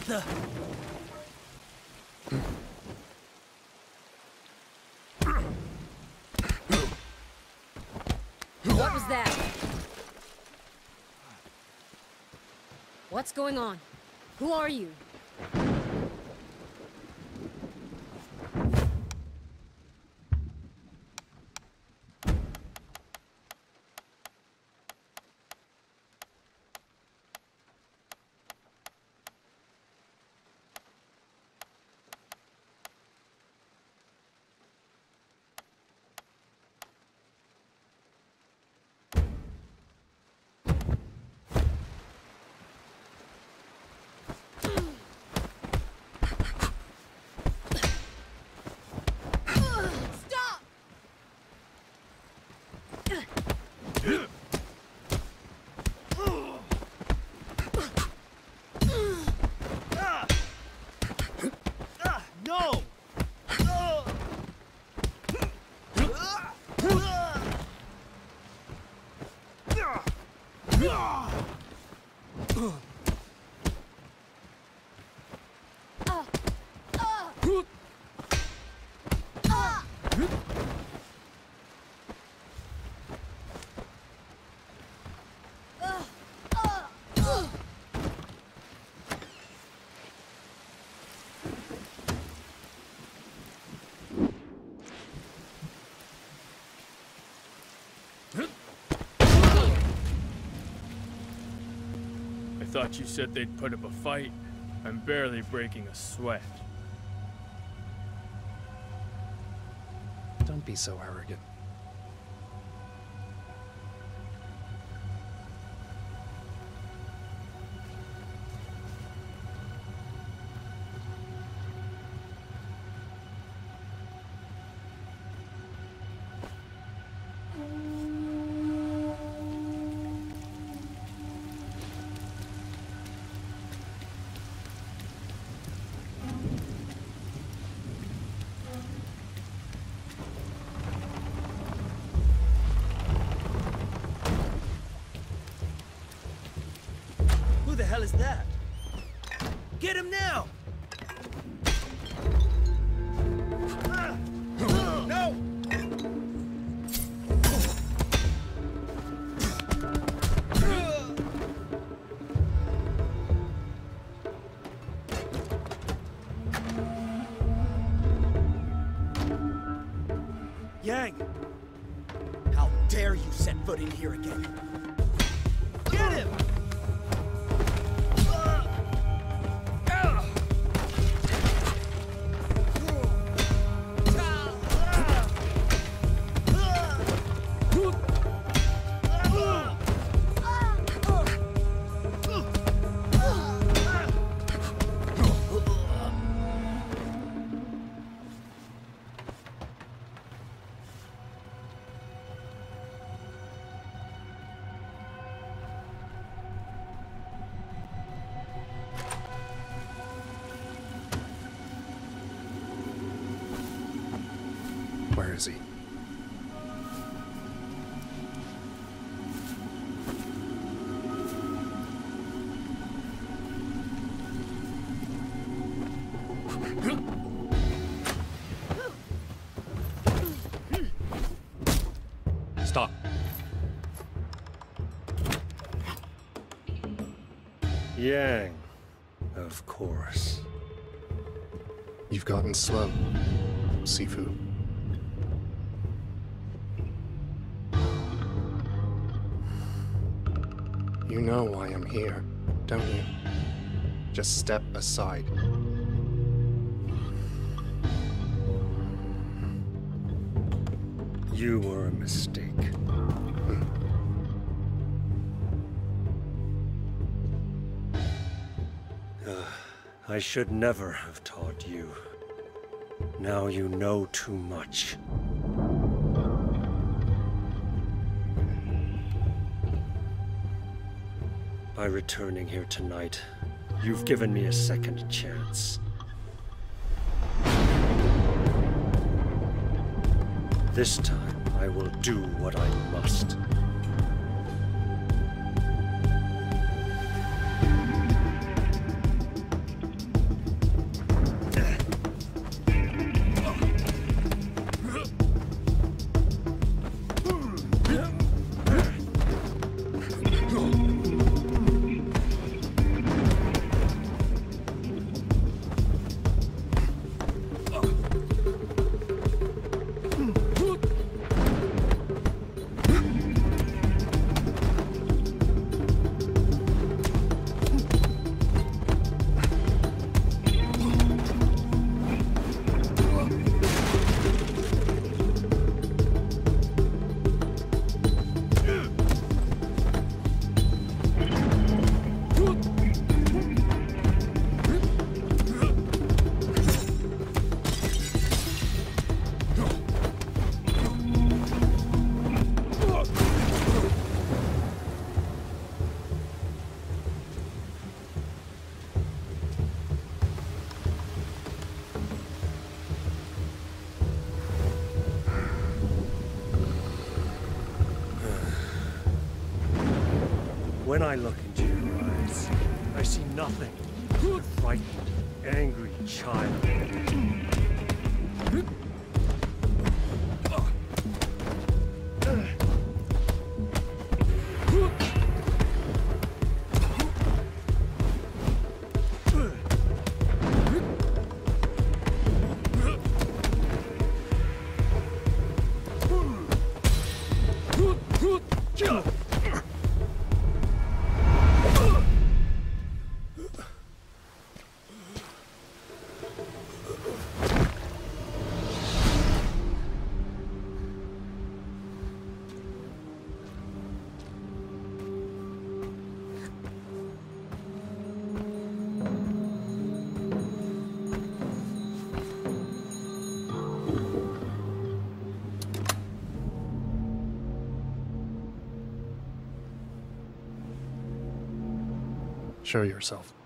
What the? What was that? What's going on? Who are you? Stop! Ah, no! Ah! I thought you said they'd put up a fight. I'm barely breaking a sweat. Don't be so arrogant. Hell is that? Get him now! Stop. Yang, of course. You've gotten slow, Sifu. You know why I'm here, don't you? Just step aside. You were a mistake. Uh, I should never have taught you. Now you know too much. By returning here tonight, you've given me a second chance. This time, I will do what I must. When I look into your eyes, I see nothing but a frightened, angry child. Show yourself.